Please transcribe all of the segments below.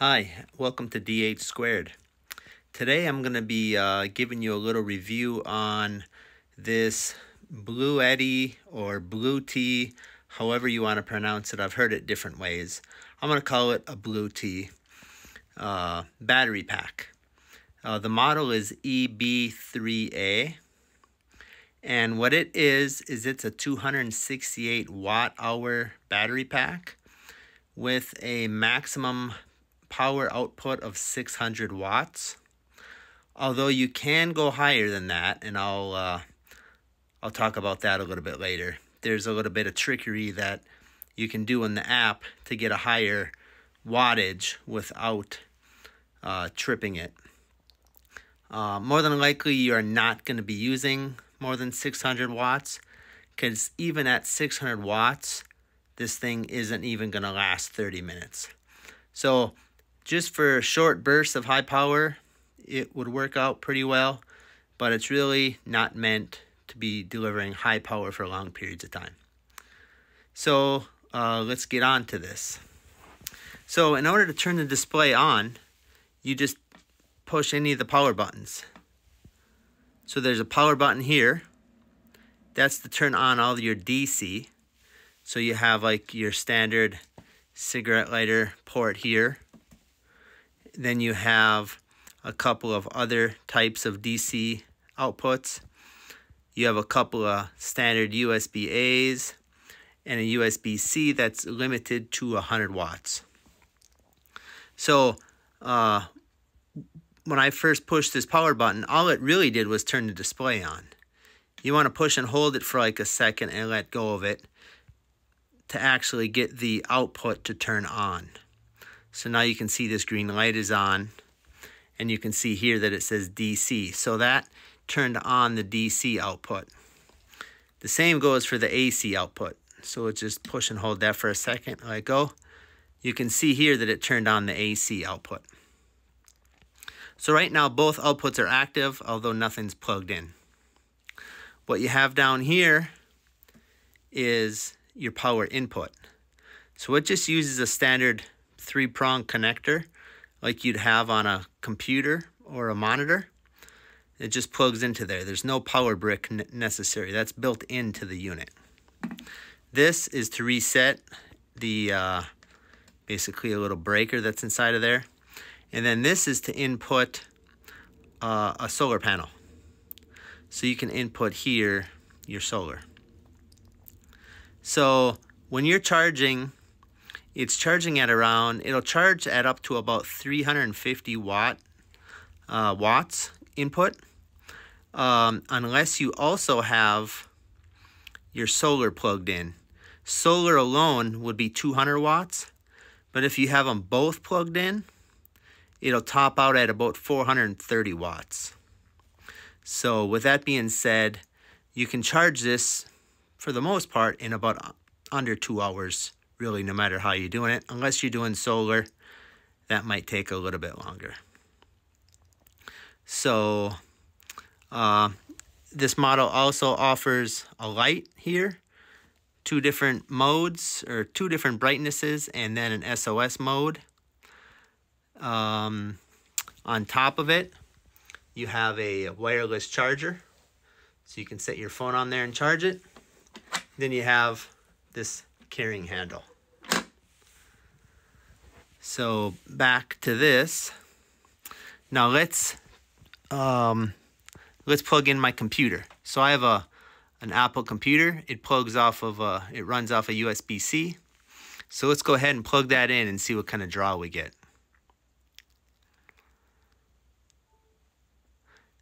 Hi, welcome to DH Squared. Today I'm going to be uh, giving you a little review on this Bluetti or Blue T, however you want to pronounce it. I've heard it different ways. I'm going to call it a Blue T uh, battery pack. Uh, the model is EB3A. And what it is, is it's a 268 watt hour battery pack with a maximum power output of 600 watts. Although you can go higher than that, and I'll uh, I'll talk about that a little bit later. There's a little bit of trickery that you can do in the app to get a higher wattage without uh, tripping it. Uh, more than likely, you are not going to be using more than 600 watts because even at 600 watts, this thing isn't even going to last 30 minutes. So, just for short bursts of high power, it would work out pretty well, but it's really not meant to be delivering high power for long periods of time. So, uh, let's get on to this. So, in order to turn the display on, you just push any of the power buttons. So there's a power button here. That's to turn on all your DC. So you have like your standard cigarette lighter port here. Then you have a couple of other types of DC outputs. You have a couple of standard USB A's and a USB C that's limited to 100 watts. So uh, when I first pushed this power button, all it really did was turn the display on. You want to push and hold it for like a second and let go of it to actually get the output to turn on. So now you can see this green light is on and you can see here that it says DC. So that turned on the DC output. The same goes for the AC output. So let's just push and hold that for a second, let go. You can see here that it turned on the AC output. So right now both outputs are active, although nothing's plugged in. What you have down here is your power input. So it just uses a standard three-prong connector like you'd have on a computer or a monitor. It just plugs into there. There's no power brick necessary. That's built into the unit. This is to reset the uh, basically a little breaker that's inside of there. And then this is to input uh, a solar panel. So you can input here your solar. So when you're charging, it's charging at around, it'll charge at up to about 350 watt uh, watts input. Um, unless you also have your solar plugged in. Solar alone would be 200 watts. But if you have them both plugged in, it'll top out at about 430 watts. So with that being said, you can charge this for the most part in about under two hours, really, no matter how you're doing it. Unless you're doing solar, that might take a little bit longer. So uh, this model also offers a light here, two different modes or two different brightnesses, and then an SOS mode. Um, on top of it, you have a wireless charger. So you can set your phone on there and charge it. Then you have this carrying handle. So back to this. Now let's um, let's plug in my computer. So I have a an Apple computer. It plugs off of a, it runs off a USB-C. So let's go ahead and plug that in and see what kind of draw we get.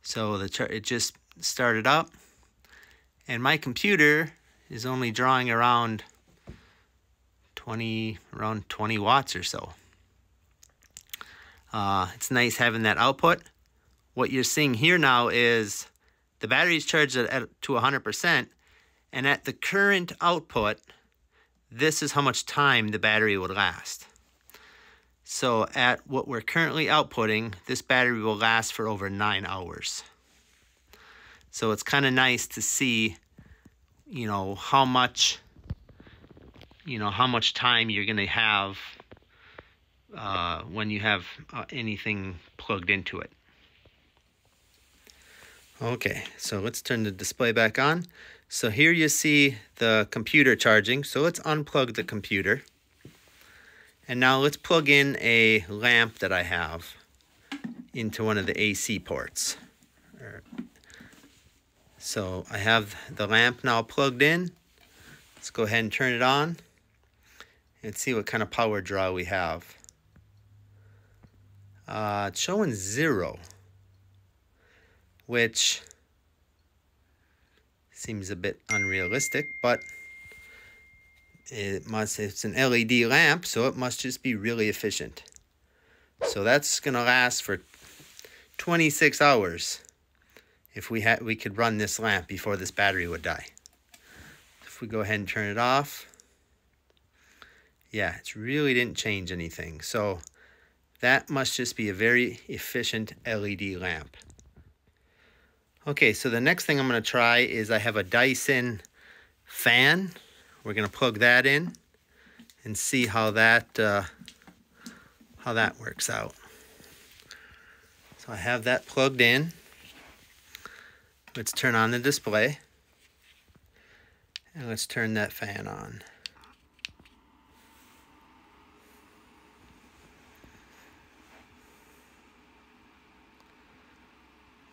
So the it just started up and my computer is only drawing around 20 around 20 watts or so. Uh, it's nice having that output. What you're seeing here now is the battery is charged at, at, to 100% and at the current output this is how much time the battery would last. So at what we're currently outputting, this battery will last for over nine hours. So it's kind of nice to see, you know, how much, you know, how much time you're going to have uh, when you have uh, anything plugged into it. Okay, so let's turn the display back on. So here you see the computer charging. So let's unplug the computer. And now let's plug in a lamp that I have into one of the AC ports. So I have the lamp now plugged in. Let's go ahead and turn it on and see what kind of power draw we have. Uh, it's showing zero, which seems a bit unrealistic, but it must, it's an LED lamp, so it must just be really efficient. So that's to last for 26 hours if we had we could run this lamp before this battery would die. If we go ahead and turn it off, yeah, it really didn't change anything. So that must just be a very efficient LED lamp. Okay, so the next thing I'm going to try is I have a Dyson fan. We're going to plug that in and see how that uh, how that works out. So I have that plugged in. Let's turn on the display. And let's turn that fan on.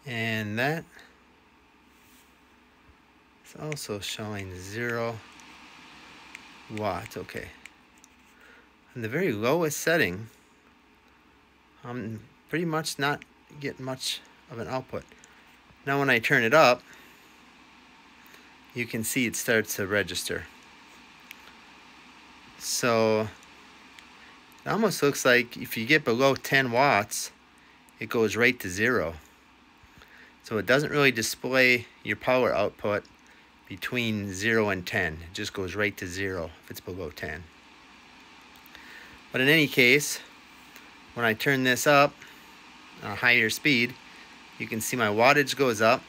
And that is also showing zero watts. Okay. On the very lowest setting, I'm pretty much not getting much of an output. Now when I turn it up, you can see it starts to register. So it almost looks like if you get below 10 watts, it goes right to zero. So it doesn't really display your power output between 0 and 10. It just goes right to 0 if it's below 10. But in any case, when I turn this up on a higher speed, you can see my wattage goes up.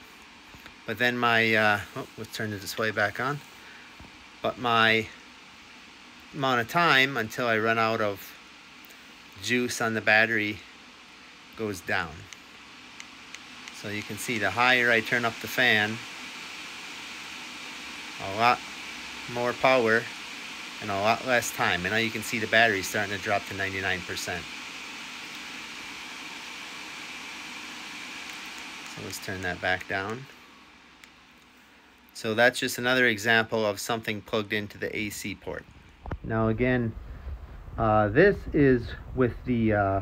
But then my, uh, oh, let's turn the display back on. But my amount of time until I run out of juice on the battery goes down. So you can see the higher I turn up the fan, a lot more power and a lot less time. And now you can see the battery starting to drop to 99%. So let's turn that back down. So that's just another example of something plugged into the AC port. Now again, uh, this is with the, uh,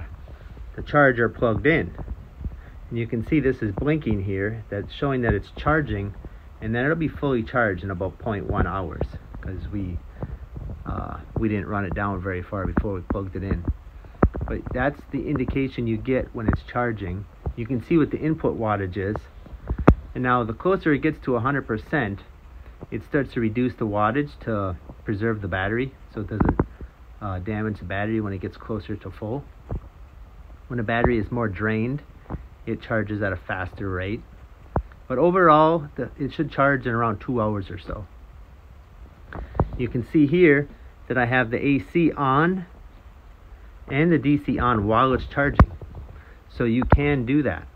the charger plugged in. And you can see this is blinking here. That's showing that it's charging. And then it'll be fully charged in about 0.1 hours. Because we, uh, we didn't run it down very far before we plugged it in. But that's the indication you get when it's charging. You can see what the input wattage is. And now the closer it gets to 100%, it starts to reduce the wattage to preserve the battery so it doesn't uh, damage the battery when it gets closer to full. When a battery is more drained, it charges at a faster rate. But overall, the, it should charge in around two hours or so. You can see here that I have the AC on and the DC on while it's charging. So you can do that.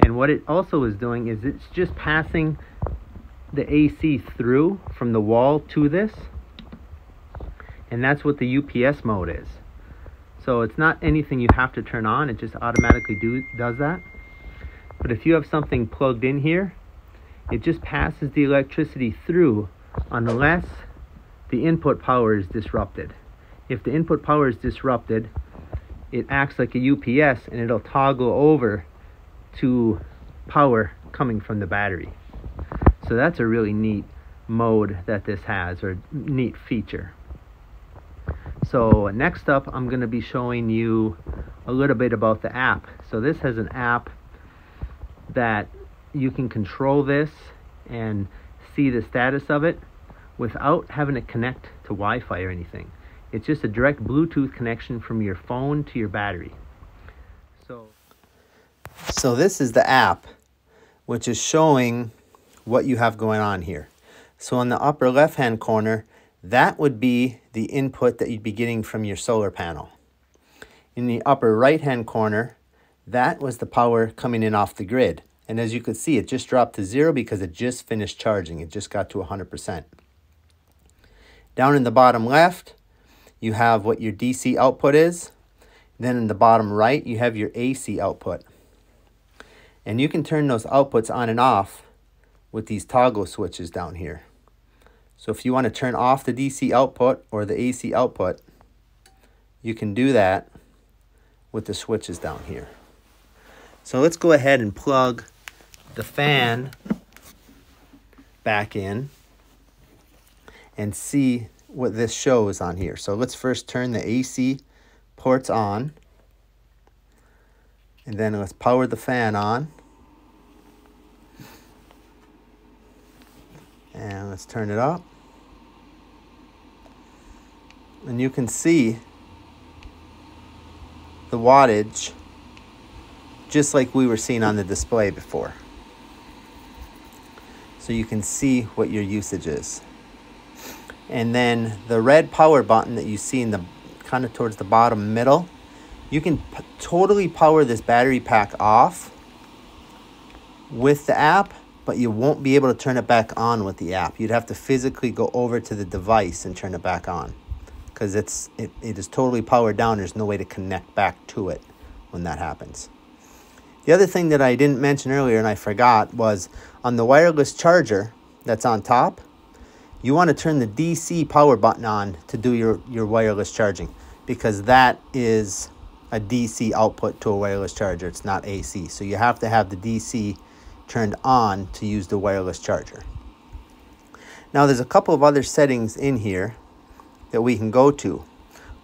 And what it also is doing is it's just passing the AC through from the wall to this. And that's what the UPS mode is. So it's not anything you have to turn on, it just automatically do, does that. But if you have something plugged in here, it just passes the electricity through unless the input power is disrupted. If the input power is disrupted, it acts like a UPS and it'll toggle over to power coming from the battery. So that's a really neat mode that this has, or neat feature. So next up, I'm going to be showing you a little bit about the app. So this has an app that you can control this and see the status of it without having to connect to Wi-Fi or anything. It's just a direct Bluetooth connection from your phone to your battery. So, so this is the app, which is showing what you have going on here. So in the upper left-hand corner, that would be the input that you'd be getting from your solar panel. in the upper right hand corner, that was the power coming in off the grid. And as you can see, it just dropped to zero because it just finished charging. It just got to 100%. Down in the bottom left, you have what your DC output is. Then in the bottom right, you have your AC output. And you can turn those outputs on and off with these toggle switches down here. So if you want to turn off the DC output or the AC output, you can do that with the switches down here. So let's go ahead and plug the fan back in and see what this shows on here. So let's first turn the AC ports on. And then let's power the fan on. And let's turn it up. And you can see the wattage just like we were seeing on the display before. So you can see what your usage is. And then the red power button that you see in the kind of towards the bottom middle, you can totally power this battery pack off with the app, but you won't be able to turn it back on with the app. You'd have to physically go over to the device and turn it back on because it's it, it is totally powered down. There's no way to connect back to it when that happens. The other thing that I didn't mention earlier and I forgot was on the wireless charger that's on top, you want to turn the DC power button on to do your, your wireless charging because that is a DC output to a wireless charger. It's not AC. So you have to have the DC turned on to use the wireless charger. Now there's a couple of other settings in here that we can go to.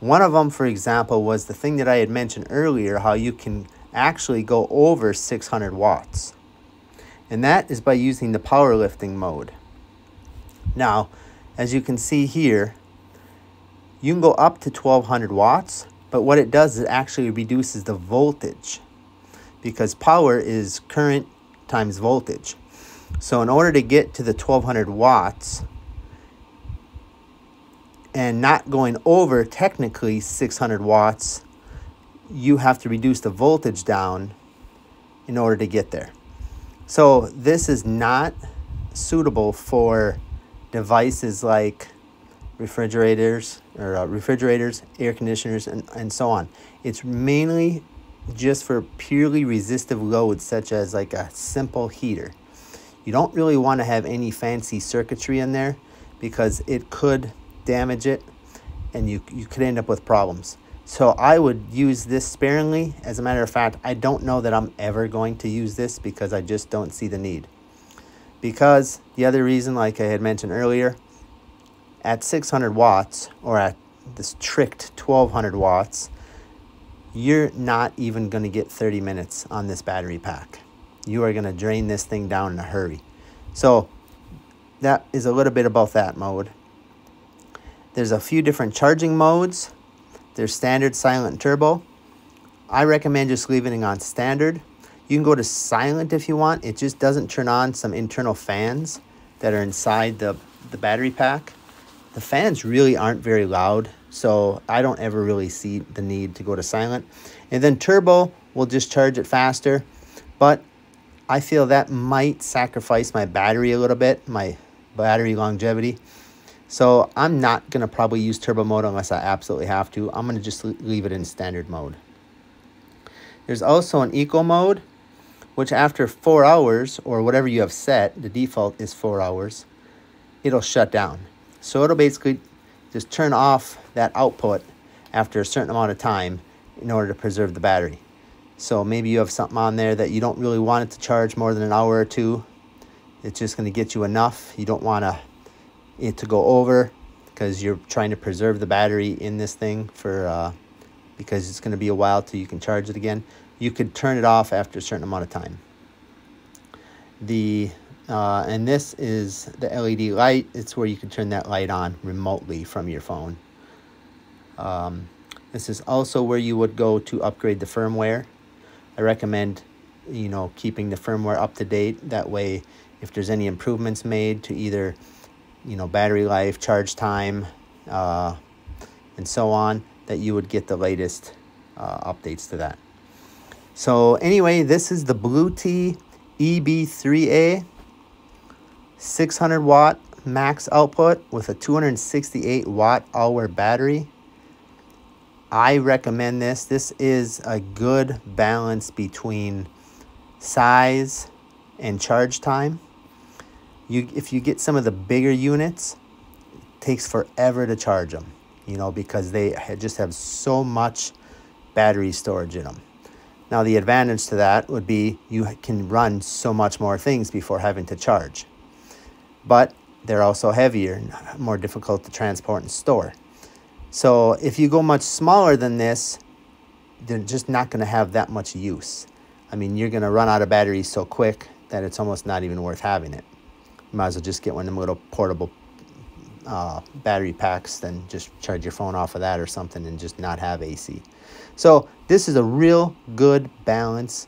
One of them, for example, was the thing that I had mentioned earlier, how you can actually go over 600 watts. And that is by using the powerlifting mode. Now, as you can see here, you can go up to 1200 watts, but what it does is it actually reduces the voltage because power is current times voltage. So in order to get to the 1200 watts and not going over technically 600 watts, you have to reduce the voltage down in order to get there. So this is not suitable for devices like refrigerators or uh, refrigerators, air conditioners, and, and so on. It's mainly just for purely resistive loads such as like a simple heater. You don't really want to have any fancy circuitry in there because it could damage it and you, you could end up with problems. So I would use this sparingly. As a matter of fact, I don't know that I'm ever going to use this because I just don't see the need. Because the other reason, like I had mentioned earlier, at 600 watts or at this tricked 1200 watts, you're not even going to get 30 minutes on this battery pack. You are going to drain this thing down in a hurry. So that is a little bit about that mode. There's a few different charging modes there's standard, silent, turbo. I recommend just leaving it on standard. You can go to silent if you want. It just doesn't turn on some internal fans that are inside the, the battery pack. The fans really aren't very loud, so I don't ever really see the need to go to silent. And then turbo will just charge it faster, but I feel that might sacrifice my battery a little bit, my battery longevity. So I'm not going to probably use turbo mode unless I absolutely have to. I'm going to just leave it in standard mode. There's also an eco mode, which after four hours or whatever you have set, the default is four hours, it'll shut down. So it'll basically just turn off that output after a certain amount of time in order to preserve the battery. So maybe you have something on there that you don't really want it to charge more than an hour or two. It's just going to get you enough. You don't want to it to go over because you're trying to preserve the battery in this thing for uh, because it's going to be a while till you can charge it again. You could turn it off after a certain amount of time. The uh, and this is the LED light. It's where you can turn that light on remotely from your phone. Um, this is also where you would go to upgrade the firmware. I recommend, you know, keeping the firmware up to date. That way, if there's any improvements made to either you know, battery life, charge time, uh, and so on, that you would get the latest uh, updates to that. So anyway, this is the Bluetti EB3A 600 watt max output with a 268 watt hour battery. I recommend this. This is a good balance between size and charge time. You, if you get some of the bigger units, it takes forever to charge them, you know, because they just have so much battery storage in them. Now, the advantage to that would be you can run so much more things before having to charge. But they're also heavier more difficult to transport and store. So if you go much smaller than this, they're just not going to have that much use. I mean, you're going to run out of batteries so quick that it's almost not even worth having it. You might as well just get one of them little portable uh, battery packs, then just charge your phone off of that or something and just not have AC. So this is a real good balance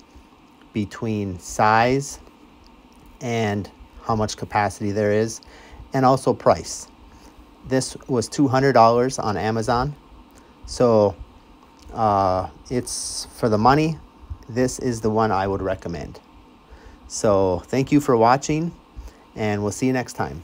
between size and how much capacity there is and also price. This was $200 on Amazon. So uh, it's for the money. This is the one I would recommend. So thank you for watching and we'll see you next time.